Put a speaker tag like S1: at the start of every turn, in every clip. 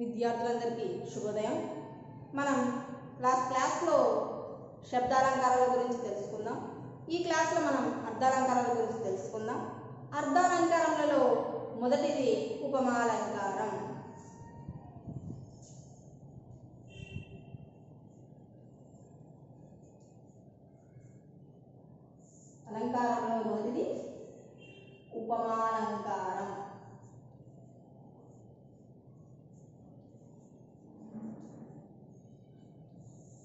S1: విద్యార్థులందరికీ శుభోదయం. మనం లాస్ట్ క్లాస్లో శబ్దాలంకారాల గురించి తెలుసుకుందాం. ఈ క్లాస్లో మనం అర్ధాలంకారాల గురించి తెలుసుకుందాం. అర్ధాలంకారములలో మొదటిది ఉపమాలంకారం అలంకారంలో మొదటిది ఉపమాలంకారం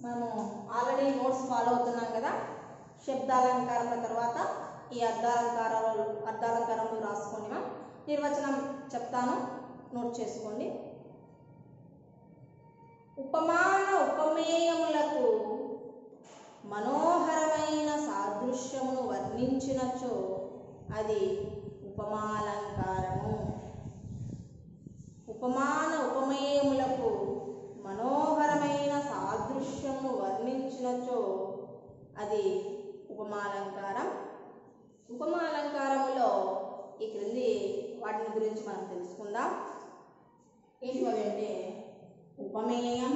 S1: మనము ఆల్రెడీ నోట్స్ ఫాలో అవుతున్నాం కదా? శబ్దాలంకారాల తర్వాత ఈ అర్ధాలంకారాలు అర్ధాలంకారంలో రాసుకోండి మ్యామ్ నిర్వచనం చెప్తాను. నోట్ చేసుకోండి. ఉపమాన ఉపమేయములకు మనోహరమైన సాదృశ్యమును వర్ణించినచో అది ఉపమాలంకారము. ఉపమాన ఉపమేయములకు మనోహర సాదృశ్యము వర్ణించినచో అది ఉపమాలంకారం. ఉపమాలంకారములో ఈ క్రింది వాటిని గురించి మనం తెలుసుకుందాం. ఏంటి అంటే ఉపమేయం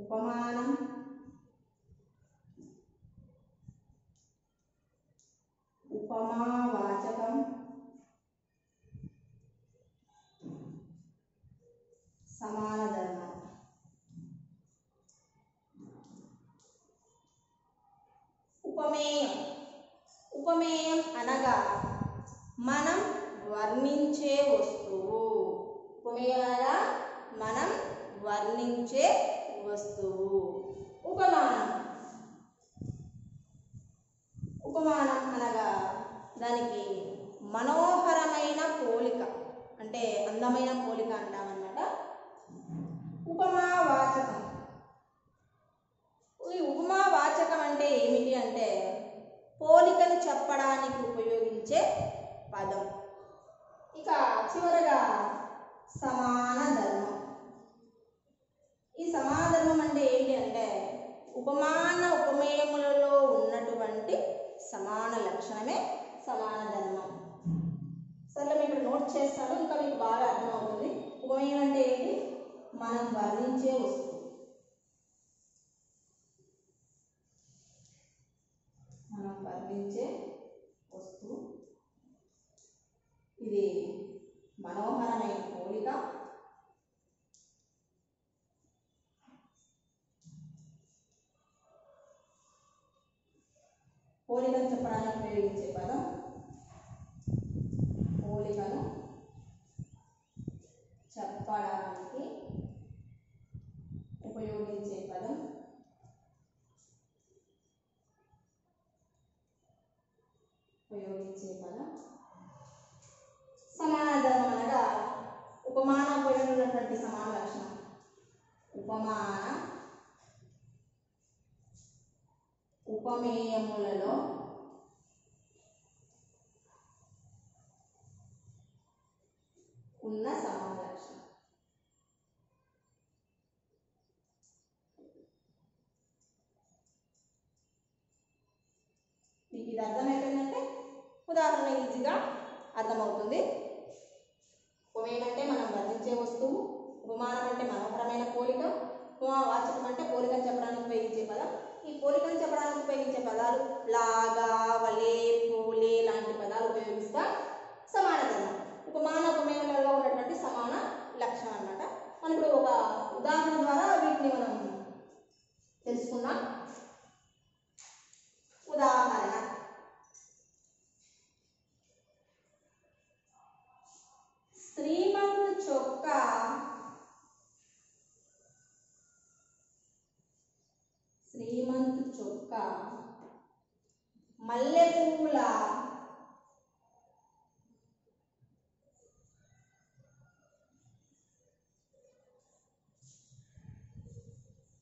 S1: ఉపమానం ఉపమావా సమాన ధర్మం ఉపమేయం ఉపమేయం అనగా మనం వర్ణించే వస్తువు ఉపమేయం అనగా మనం వర్ణించే వస్తువు ఉపమానం ఉపమానం అనగా దానికి మనోహరమైన పోలిక అంటే అందమైన పోలిక అంటామన్నమాట. ఉపమావాచకం. ఈ ఉపమావాచకం అంటే ఏమిటి అంటే పోలికను చెప్పడానికి ఉపయోగించే పదం. ఇక చివరగా సమాన ధర్మం. ఈ సమాన ధర్మం అంటే ఏంటి అంటే ఉపమాన ఉపమేయములలో ఉన్నటువంటి సమాన లక్షణమే సమాన ధర్మం సరే మీకు నోట్ చేస్తాను. ఇంకా మీకు బాగా అర్థమవుతుంది. ఉపమేయం అంటే ఏంటి? మనం వర్ణించే వస్తువు మనం వర్ణించే వస్తువు ఇది మనోహరమైన పోలిక పోలికను చెప్పడానికి ఉపయోగించే పదం పోలికను చెప్పడానికి ఉపయోగించే పదం ఉపయోగించే పదం సమానార్థం అనగా ఉపమాన ఉపయోగమైనటువంటి సమాన లక్షణం ఉపమాన ఉపమేయములలో ఉన్న సమాన లక్షణం మీకు ఇది అర్థమైపోయిందంటే ఉదాహరణ ఈజీగా అర్థమవుతుంది. ఉపమేయం అంటే మనం వర్ణించే వస్తువు ఉపమానం అంటే మనోహరమైన పోలిక ఉపమావాచకం అంటే పోలికను చెప్పడానికి ఉపయోగించే పదం. ఈ పోలికను చెప్పడానికి ఉపయోగించే పదాలు లాగా వలే పోలే లాంటి పదాలు ఉపయోగిస్తా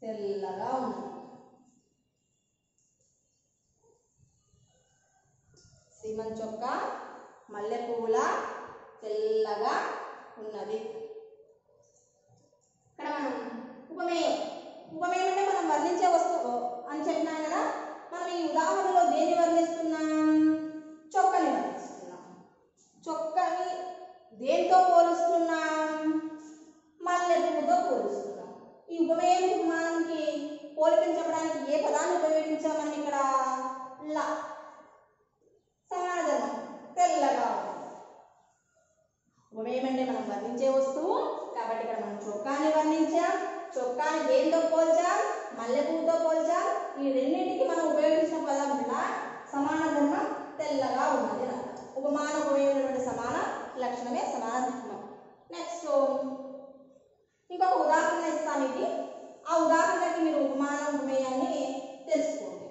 S1: తెల్లగా ఉంది. సీమన్ చొక్క మల్లె పువ్వుల తెల్లగా ఉన్నది. ఇక్కడ మనం ఉపమేయం ఉపమేయం అంటే మనం వర్ణించే వస్తువు అని చెప్పినాం కదా. మనం ఈ ఉదాహరణలో దేన్ని వర్ణిస్తున్నాం? చొక్కని వర్ణిస్తున్నాం. చొక్కని దేంతో పోలికను చెప్పడానికి ఏ పదాన్ని ఉపయోగించాం మనం ఇక్కడ? లా. సమాన తెల్లగా ఉంది. మనం వర్ణించే వస్తువు. కాబట్టి ఇక్కడ మనం చొక్కాని వర్ణించాం. చొక్కాని దేంతో పోల్చాం? మల్లెపూతో పోల్చాం. ఈ రెండింటికి మనం ఉపయోగించిన పదం కూడా సమాన ధర్మం తెల్లగా ఉన్నది ఉపమాన ఉపయోగమైనటువంటి సమాన లక్షణమే సమాన ధర్మం. నెక్స్ట్ ఇంకొక ఉదాహరణ ఇస్తాను ఇది. ఆ ఉదాహరణకి మీరు ఉపమాన ఉపమేయాన్ని తెలుసుకోండి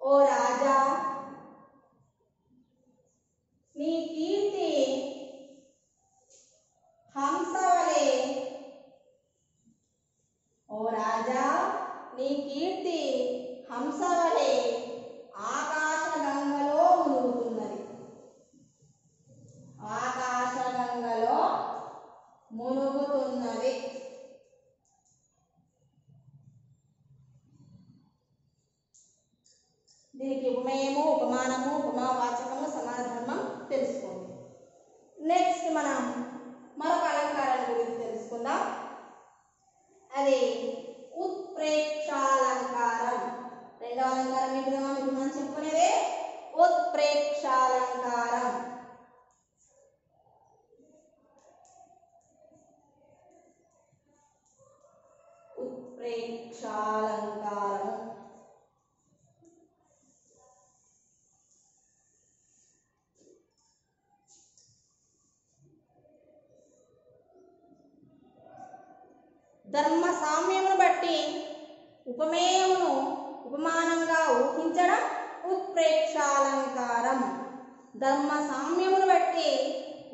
S1: ఓ రాజా నీ కీర్తి హంసవలే ఓ రాజా నీ కీర్తి హంసవలే ఆకాశ గంగలో మునుగుతున్నది ఆకాశ గంగలో మునుగుతున్నది దీనికి ఉపమేయము ఉపమానము ఉపమావాచకము సమాన ధర్మం తెలుసుకోండి నెక్స్ట్ మనం మరొక అలంకారాల గురించి తెలుసుకుందాం అది ఉత్ప్రేక్షాలంకారం రెండవ అలంకారం ఏంటిదమ్మా మీకు మనం చెప్పుకునేదే ఉత్ప్రేక్షాలంకారం ఉత్ప్రేక్షాలంకారం ధర్మ సామ్యమును బట్టి ఉపమేయమును ఉపమానంగా ఊహించడం ప్రేక్షాలంకారం ధర్మ సామ్యమును బట్టి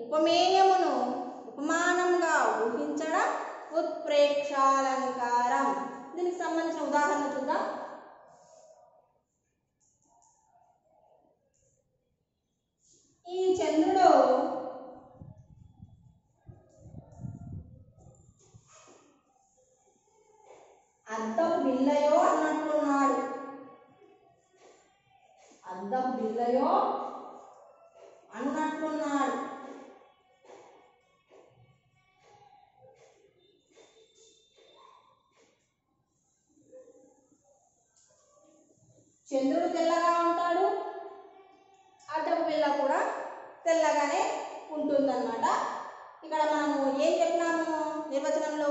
S1: ఉపమేయమును ఉపమానంగా ఊహించడం ఉత్ప్రేక్షాలంకారం. దీనికి సంబంధించిన ఉదాహరణ చూద్దాం. ఈ చంద్రుడు అద్దం బిల్లయో అన్నట్లున్నాడు అద్దం బిల్లయో అన్నట్లున్నాడు చంద్రుడు తెల్లగా ఉంటాడు అద్దపు పిల్ల కూడా తెల్లగానే ఉంటుందన్నమాట. ఇక్కడ మనము ఏం చెప్పినాము? నిర్వచనంలో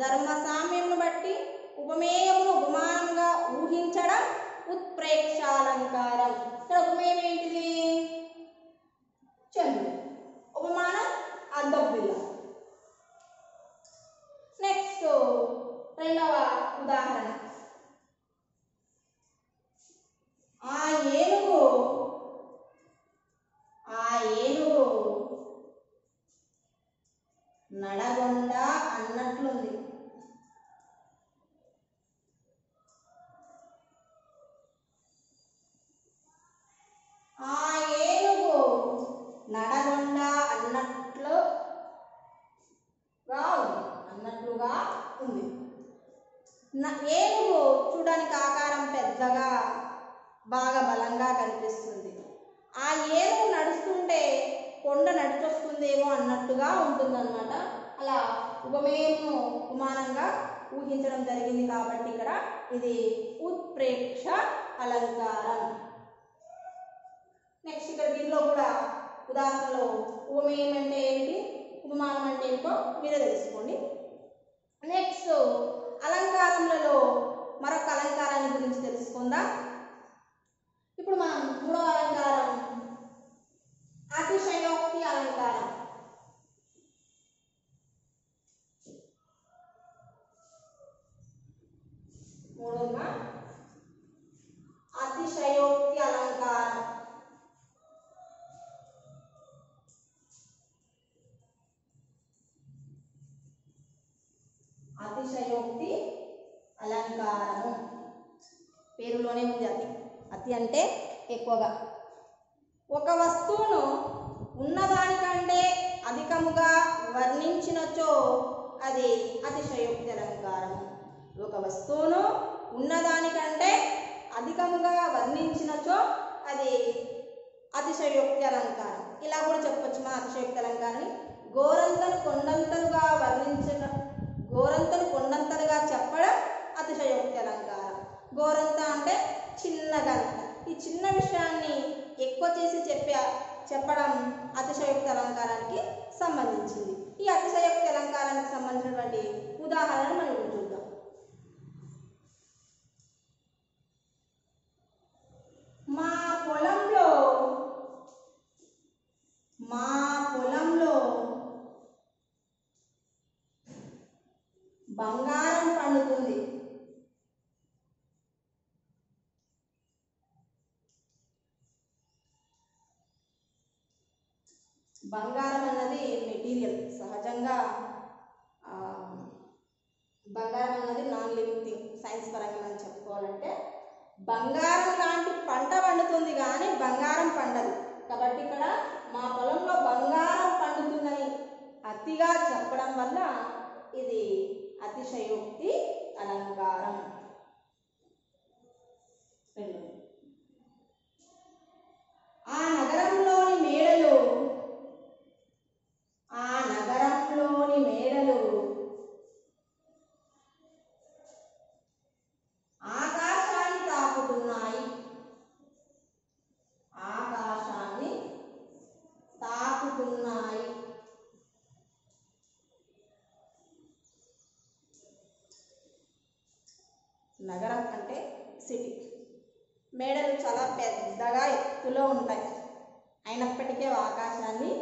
S1: ధర్మ సామ్యమును బట్టి ఉపమేయమును ఉపమానంగా ఊహించడం ఉత్ప్రేక్షాలంకారం ఇక్కడ ఉపమేయం ఏంటిది చంద్రుడు ఉపమానం అద్దపు బిల్ల నెక్స్ట్ రెండవ ఉదాహరణ ఆ ఏనుగు ఆ ఏనుగు నడగొండ అన్నట్లుంది ఆ ఏనుగు నడగొండ అన్నట్లుగా ఉంది అన్నట్లుగా ఉంది న- ఏనుగు దానికి ఆకారం పెద్దగా బాగా బలంగా కనిపిస్తుంది. ఆ ఏనుగు నడుస్తుంటే కొండ నడిచొస్తుందేమో అన్నట్టుగా ఉంటుందన్నమాట. అలా ఉపమేయము ఉపమానంగా ఊహించడం జరిగింది కాబట్టి ఇక్కడ ఇది ఉత్ప్రేక్ష అలంకారం. నెక్స్ట్ ఇక్కడ దీనిలో కూడా ఉదాహరణలో ఉపమేయం అంటే ఏమిటి? ఉపమానం అంటే ఏంటో మీరే తెలుసుకోండి. నెక్స్ట్ అలంకారములలో మరొక అలంకారాన్ని గురించి తెలుసుకుందాం. ఇప్పుడు మనం మూడవ అలంకారం అతిశయోక్తి అలంకారం. మూడవ అతిశయోక్తి అలంకారం. అతిశయోక్తి అలంకారము పేరులోనే ఉంది అతి అతి అంటే ఎక్కువగా. ఒక వస్తువును ఉన్నదానికంటే అధికముగా వర్ణించినచో అది అతిశయోక్తి అలంకారం ఒక వస్తువును ఉన్నదానికంటే అధికముగా వర్ణించినచో అది అతిశయోక్తి అలంకారం ఇలా కూడా చెప్పొచ్చు మన అతిశయోక్తి అలంకారాన్ని గోరంతను కొండంతలుగా వర్ణించిన గోరంతను కొండంతలుగా చెప్పడం అతిశయోక్తి అలంకారం గోరంత అంటే చిన్నగా ఈ చిన్న విషయాన్ని ఎక్కువ చేసి చెప్పే చెప్పడం అతిశయోక్తి అలంకారానికి సంబంధించింది. ఈ అతిశయోక్తి అలంకారానికి సంబంధించినటువంటి ఉదాహరణ మనం ఇప్పుడు చూద్దాం మా పొలంలో మా పొలంలో బంగారం పండుతుంది బంగారం అన్నది మెటీరియల్. సహజంగా బంగారం అన్నది నాన్ లివింగ్ థింగ్ సైన్స్ పరంగా మనం చెప్పుకోవాలంటే బంగారం లాంటి పంట పండుతుంది కానీ బంగారం పండదు కాబట్టి ఇక్కడ మా పొలంలో బంగారం పండుతుందని అతిగా చెప్పడం వల్ల ఇది అతిశయోక్తి అలంకారం రెండు ఆ నగరంలోని మేడలు ఆ నగరంలోని మేడలు ఆకాశాన్ని తాకుతున్నాయి ఆకాశాన్ని తాకుతున్నాయి నగరం అంటే సిటీ మేడలు చాలా పెద్దగా ఎత్తులో ఉంటాయి. అయినప్పటికీ ఆకాశాన్ని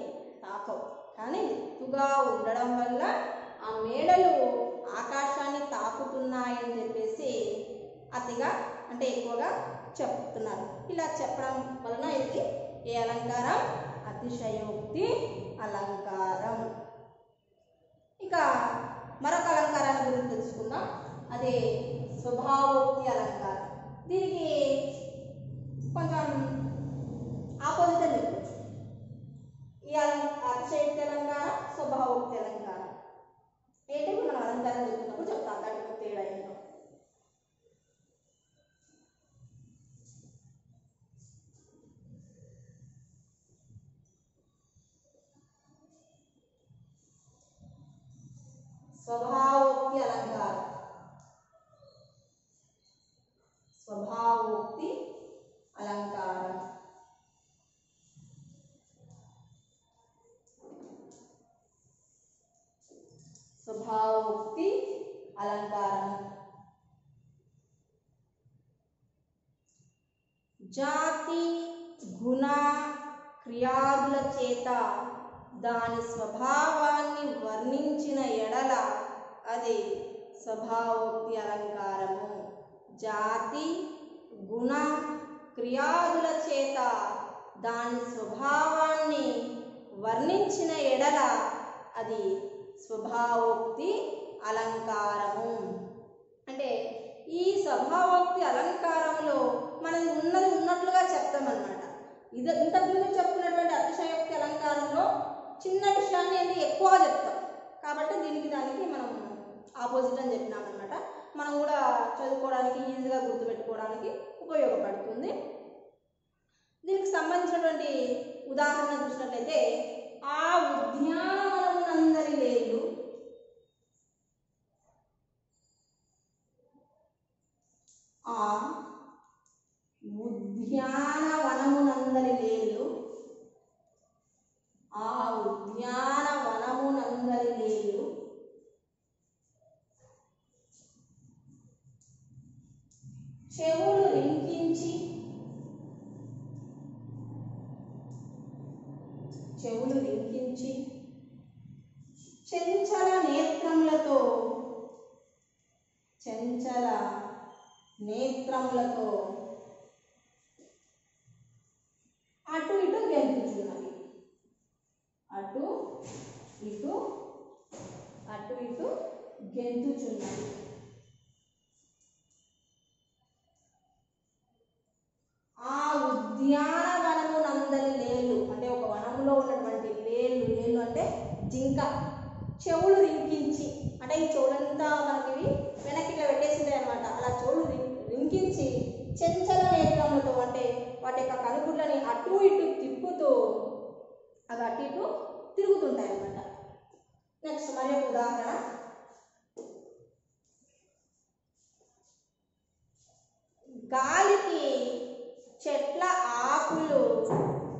S1: తాకవు. కానీ ఎత్తుగా ఉండడం వల్ల ఆ మేడలు ఆకాశాన్ని తాకుతున్నాయని చెప్పేసి అతిగా అంటే ఎక్కువగా చెప్తున్నారు. ఇలా చెప్పడం వలన ఇది ఏ అలంకారం? అతిశయోక్తి అలంకారం. ఇక మరొక అలంకారాన్ని గురించి తెలుసుకుందాం. అది స్వభావోక్తి అలంకారం. దీనికి కొంచెం ఆపోజిట్ అని చెప్పచ్చు ఇవాళ అలం- అతిశయోక్తి అలంకారం స్వభావోక్తి అలంకారం ఏంటి మనం అలంకారం చెప్తున్నప్పుడు చెప్తాం దాంట్లో తేడా ఏంటో స్వభావోక్తి అలంకారం స్వభావోక్తి అలంకారం స్వభావోక్తి అలంకారం జాతి గుణ క్రియాదుల చేత దాని స్వభావాన్ని వర్ణించిన ఎడల అది స్వభావోక్తి అలంకారము. జాతి గుణ క్రియాదుల చేత దాని స్వభావాన్ని వర్ణించిన ఎడల అది స్వభావోక్తి అలంకారము. అంటే ఈ స్వభావోక్తి అలంకారంలో మనది ఉన్నది ఉన్నట్లుగా చెప్తామన్నమాట. ఇది ఇంతకుముందు చెప్పుకున్నటువంటి అతిశయోక్తి అలంకారంలో చిన్న విషయాన్ని ఏంటి ఎక్కువ చెప్తాం. కాబట్టి దీనికి దానికి మనం ఆపోజిట్ అని చెప్పినామన్నమాట. మనం కూడా చదువుకోవడానికి ఈజీగా గుర్తుపెట్టుకోవడానికి ఉపయోగపడుతుంది. దీనికి సంబంధించినటువంటి ఉదాహరణ చూసినట్లయితే ఆ ఉద్యానవనమునందరి లేదు ఆ ఉద్యానవనమునందరి లేళ్ళు ఆ ఉద్యానవనమునందరి లేళ్ళు చెవులు రింకించి చెవులు రింకించి చెంచల నేత్రములతో చెంచల నేత్రములతో అటు ఇటు అటు ఇటు అటు ఇటు గెంతుచున్నవి ఆ ఉద్యానవనము నందరి లేళ్ళు అంటే ఒక వనంలో ఉన్నటువంటి లేళ్ళు లేళ్ళు అంటే జింక. చెవులు రింకించి అంటే ఈ చెవులంతా మనకి ఇవి వెనక్కి ఇట్లా పెట్టేసింటాయి అనమాట అలా చెవులు రిం- రింకించి చెంచల నేత్రములతో అంటే వాటి యొక్క కనుగుడ్లని అటు ఇటు తిప్పుతూ అవి అటు ఇటు ఉంటాయన్నమాట. నెక్స్ట్ మరి ఒక ఉదాహరణ. గాలికి చెట్ల ఆకులు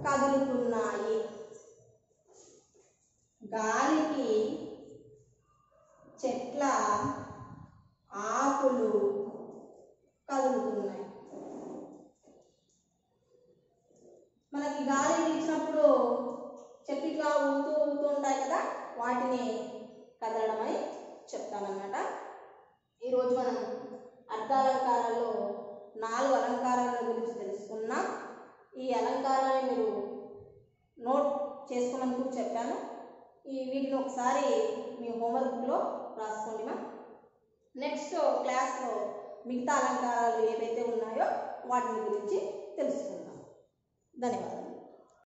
S1: కదులుతున్నాయి. గాలికి చెట్ల ఆకులు కదులుతున్నాయి. మనకి గాలి వీచినప్పుడు చెప్పి ఇట్లా ఊగుతూ ఊగుతూ ఉంటాయి కదా వాటిని కదలడం అని ఈరోజు మనం అర్ధాలంకారాల్లో నాలుగు అలంకారాల గురించి తెలుసుకున్నాం. ఈ అలంకారాన్ని మీరు నోట్ చేసుకోమని చెప్పాను. ఈ వీటిని ఒకసారి మీ హోంవర్క్లో రాసుకోండి మా నెక్స్ట్ క్లాస్లో మిగతా అలంకారాలు ఏవైతే ఉన్నాయో వాటిని గురించి తెలుసుకుందాం. ధన్యవాదాలు